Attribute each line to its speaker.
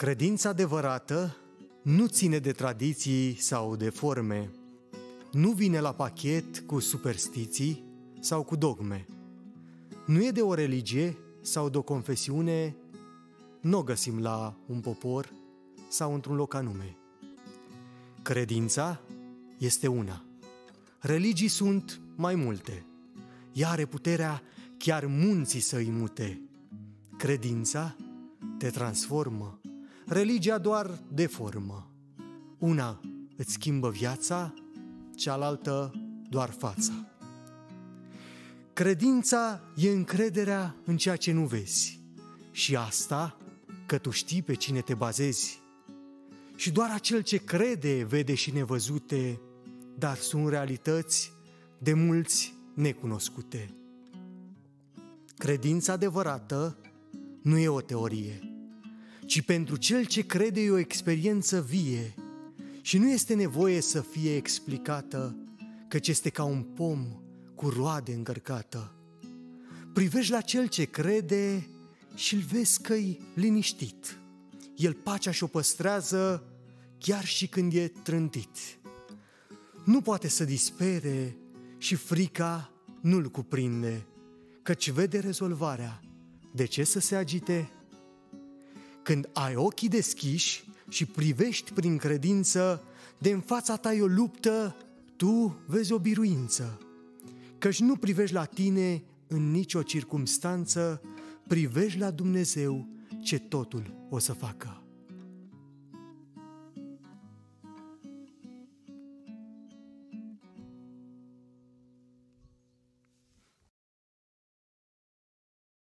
Speaker 1: Credința adevărată nu ține de tradiții sau de forme, nu vine la pachet cu superstiții sau cu dogme. Nu e de o religie sau de o confesiune, nu o găsim la un popor sau într-un loc anume. Credința este una. Religii sunt mai multe. Ea are puterea chiar munții să îi mute. Credința te transformă, religia doar deformă. Una îți schimbă viața, cealaltă doar fața. Credința e încrederea în ceea ce nu vezi și asta că tu știi pe cine te bazezi. Și doar acel ce crede vede și nevăzute, dar sunt realități de mulți necunoscute. Credința adevărată nu e o teorie, ci pentru cel ce crede e o experiență vie și nu este nevoie să fie explicată, căci este ca un pom cu roade încărcată. Privești la cel ce crede și îl vezi că liniștit. El pacea și-o păstrează chiar și când e trântit. Nu poate să dispere și frica nu-l cuprinde, căci vede rezolvarea. De ce să se agite? Când ai ochii deschiși și privești prin credință, de în fața ta e o luptă, tu vezi o biruință. Căci nu privești la tine în nicio circumstanță, privești la Dumnezeu ce totul o să facă.